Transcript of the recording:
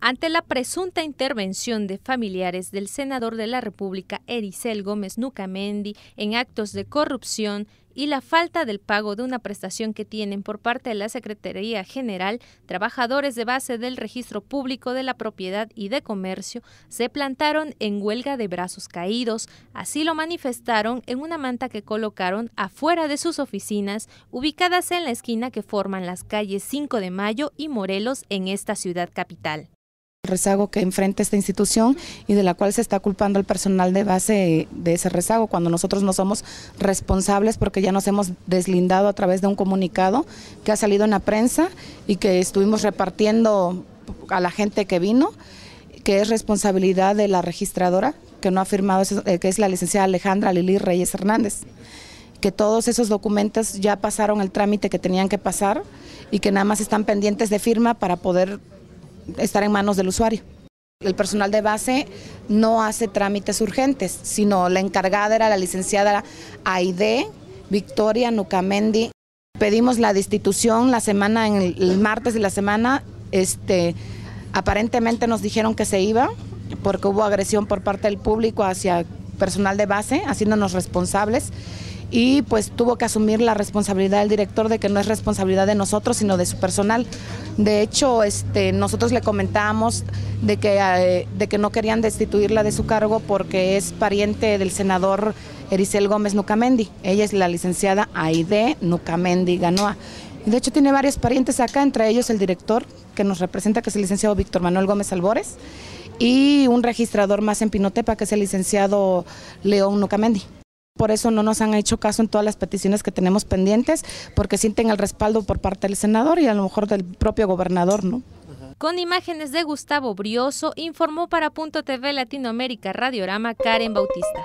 ante la presunta intervención de familiares del senador de la República Ericel Gómez Nucamendi en actos de corrupción y la falta del pago de una prestación que tienen por parte de la Secretaría General, trabajadores de base del Registro Público de la Propiedad y de Comercio se plantaron en huelga de brazos caídos. Así lo manifestaron en una manta que colocaron afuera de sus oficinas, ubicadas en la esquina que forman las calles 5 de Mayo y Morelos en esta ciudad capital rezago que enfrenta esta institución y de la cual se está culpando el personal de base de ese rezago, cuando nosotros no somos responsables porque ya nos hemos deslindado a través de un comunicado que ha salido en la prensa y que estuvimos repartiendo a la gente que vino, que es responsabilidad de la registradora, que no ha firmado, eh, que es la licenciada Alejandra Lili Reyes Hernández que todos esos documentos ya pasaron el trámite que tenían que pasar y que nada más están pendientes de firma para poder estar en manos del usuario. El personal de base no hace trámites urgentes, sino la encargada era la licenciada Aide Victoria Nucamendi. Pedimos la destitución la semana, en el, martes de la semana, este, aparentemente nos dijeron que se iba porque hubo agresión por parte del público hacia personal de base, haciéndonos responsables y pues tuvo que asumir la responsabilidad del director de que no es responsabilidad de nosotros, sino de su personal. De hecho, este, nosotros le comentábamos de que, eh, de que no querían destituirla de su cargo porque es pariente del senador Ericel Gómez Nucamendi. Ella es la licenciada Aide Nucamendi Ganoa. De hecho, tiene varios parientes acá, entre ellos el director que nos representa, que es el licenciado Víctor Manuel Gómez Albores, y un registrador más en Pinotepa, que es el licenciado León Nucamendi. Por eso no nos han hecho caso en todas las peticiones que tenemos pendientes, porque sienten el respaldo por parte del senador y a lo mejor del propio gobernador, ¿no? Con imágenes de Gustavo Brioso, informó para Punto TV Latinoamérica Radiorama Karen Bautista.